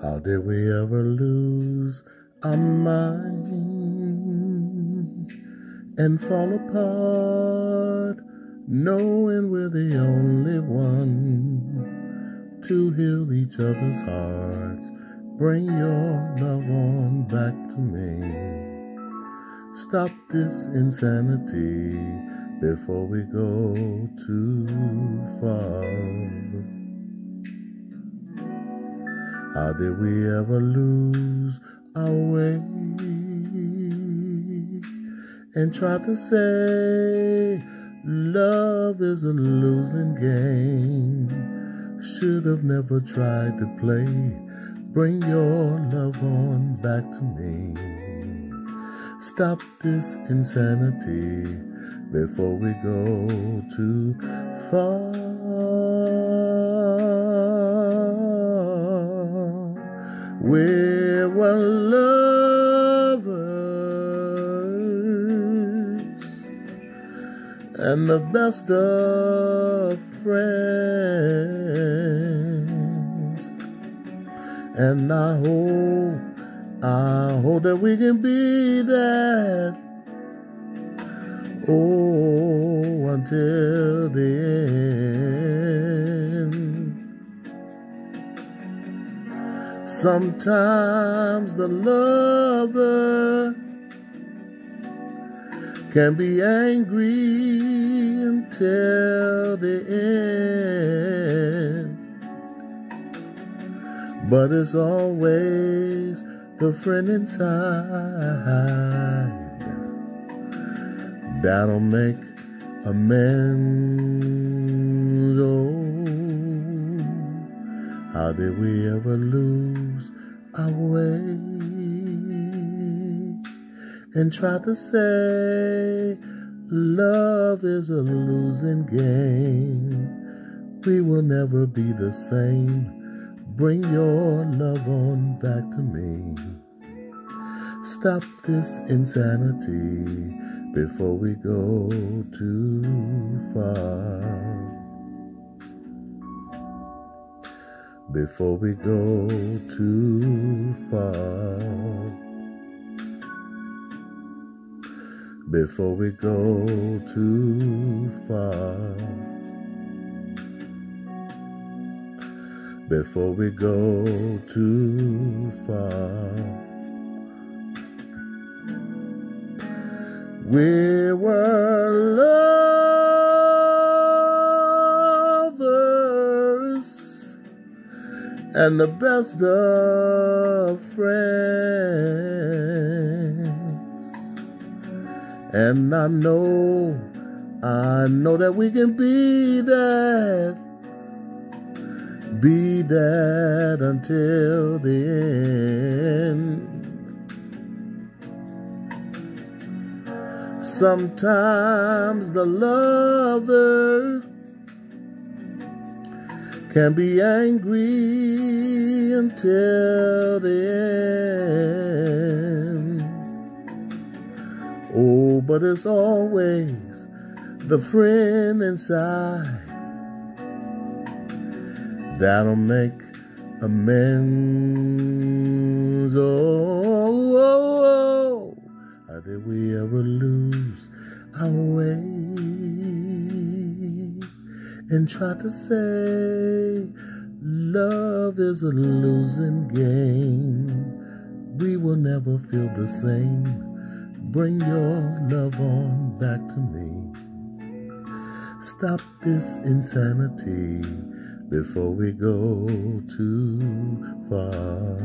How did we ever lose our mind and fall apart, knowing we're the only one to heal each other's hearts? Bring your love on back to me. Stop this insanity before we go too far. How did we ever lose our way and try to say love is a losing game? Should have never tried to play. Bring your love on back to me. Stop this insanity before we go too far. We were lovers and the best of friends. And I hope, I hope that we can be that. Oh, until the end. Sometimes the lover can be angry until the end. But it's always the friend inside that'll make amends. Oh, how did we ever lose our way and try to say love is a losing game? We will never be the same. Bring your love on back to me. Stop this insanity before we go too far. Before we go too far. Before we go too far. Before we go too far. We were lovers and the best of friends. And I know, I know that we can be that, be that until the end. Sometimes the lover can be angry until the end. Oh, but it's always the friend inside that'll make amends. Oh, oh, oh. how did we ever lose our way and try to say love is a losing game? We will never feel the same. Bring your love on back to me. Stop this insanity before we go too far.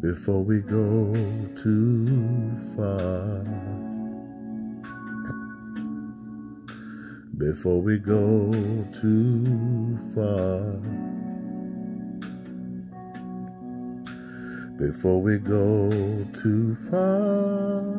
Before we go too far. Before we go too far. Before we go too far.